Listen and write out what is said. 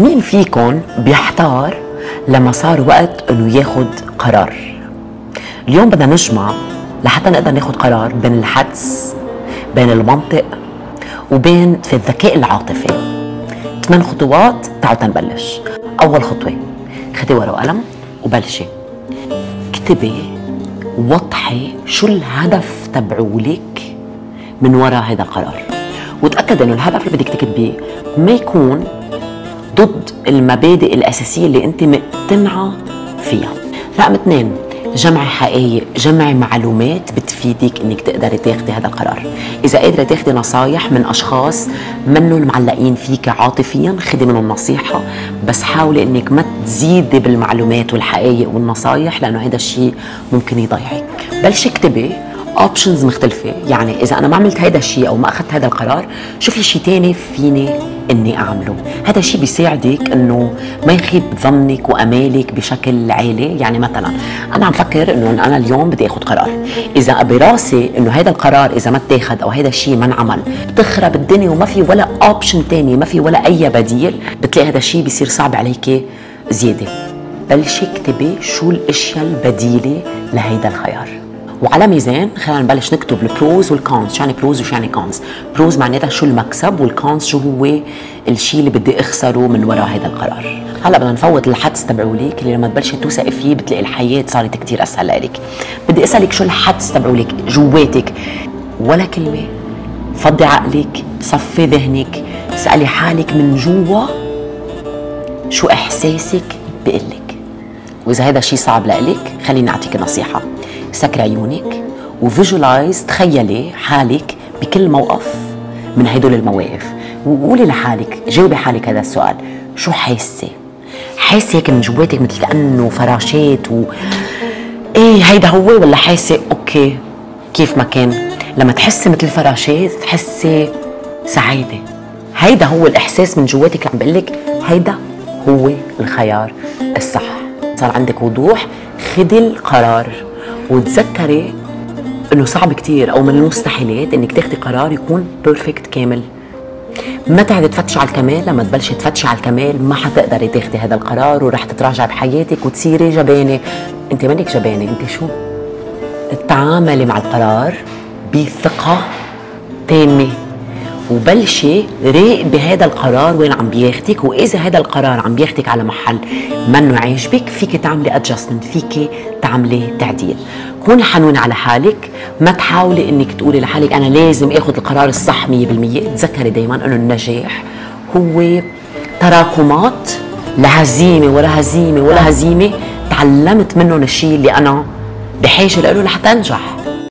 مين فيكم بيحتار لما صار وقت إنه ياخد قرار؟ اليوم بدنا نجمع لحتى نقدر ناخد قرار بين الحدس بين المنطق وبين في الذكاء العاطفي. ثمان خطوات تعالوا تنبلش. أول خطوة خدي ورقة وقلم وبلشي. اكتبي وضحي شو الهدف تبعولك من وراء هذا القرار. وتأكد إنه الهدف اللي بدك تكتبيه ما يكون ضد المبادئ الأساسية اللي أنت مقتنعة فيها. رقم اثنين جمع حقائق جمع معلومات بتفيدك إنك تقدري تاخدي هذا القرار. إذا قادرة تاخدي نصايح من أشخاص منهم معلقين فيك عاطفيا خدي منهم نصيحة بس حاولي إنك ما تزيدي بالمعلومات والحقائق والنصايح لأنه هذا الشيء ممكن يضيعك بلشي اكتبي options مختلفة. يعني إذا أنا ما عملت هذا الشيء أو ما أخذت هذا القرار شو في شيء ثاني فيني إني أعمله. هذا الشيء بيساعدك إنه ما يخيب ظنك وأمالك بشكل عالي. يعني مثلا أنا عم فكر إنه أنا اليوم بدي آخذ قرار. إذا براسي إنه هذا القرار إذا ما اتاخذ أو هذا الشيء ما انعمل بتخرب الدنيا وما في ولا option ثاني ما في ولا أي بديل بتلاقي هذا الشيء بيصير صعب عليك زيادة. بلشي اكتبي شو الأشياء البديلة لهيدا الخيار. وعلى ميزان خلينا نبلش نكتب ال pros وال cons شو يعني pros وشو يعني cons pros معناتها شو المكسب وال cons شو هو الشيء اللي بدي أخسره من وراء هذا القرار. هلا بدنا نفوت الحدس تبعولك اللي لما تبلشي توثقي فيه بتلاقي الحياة صارت كثير أسهل لك. بدي أسألك شو الحدس تبعولك جواتك؟ ولا كلمة. فضي عقلك صفي ذهنك اسالي حالك من جوا شو إحساسك بقلك. وإذا هذا الشيء صعب لإلك خليني أعطيك نصيحة. سكري عيونك و visualize تخيلي حالك بكل موقف من هدول المواقف. وقولي لحالك جاوبي حالك هذا السؤال شو حاسة؟ حاسة هيك من جواتك مثل كانه فراشات و إيه هيدا هو ولا حاسة؟ okay كيف ما كان. لما تحسي مثل فراشات تحسي سعادة. هيدا هو الإحساس من جواتك عم بقول لك هيدا هو الخيار الصح. صار عندك وضوح خدي القرار. وتذكري إنه صعب كتير أو من المستحيلات إنك تاخدي قرار يكون بيرفكت كامل. ما تقعدي تفتشي على الكمال لما تبلشي تفتشي على الكمال ما حتقدري تاخدي هذا القرار ورح تتراجعي بحياتك وتصيري جبانة. أنت مانك جبانة؟ أنت شو؟ تعاملي مع القرار بثقة تامة. وبلشي راقبي هذا القرار وين عم بياخدك. وإذا هذا القرار عم بياخدك على محل منه عاجبك فيك تعملي ادجستمنت فيك تعملي تعديل. كوني حنونه على حالك ما تحاولي إنك تقولي لحالك أنا لازم آخذ القرار الصح 100% تذكري دائما إنه النجاح هو تراكمات لهزيمه ورا هزيمة ورا هزيمة. تعلمت منهم الشيء اللي أنا بحاجة له لحتى أنجح.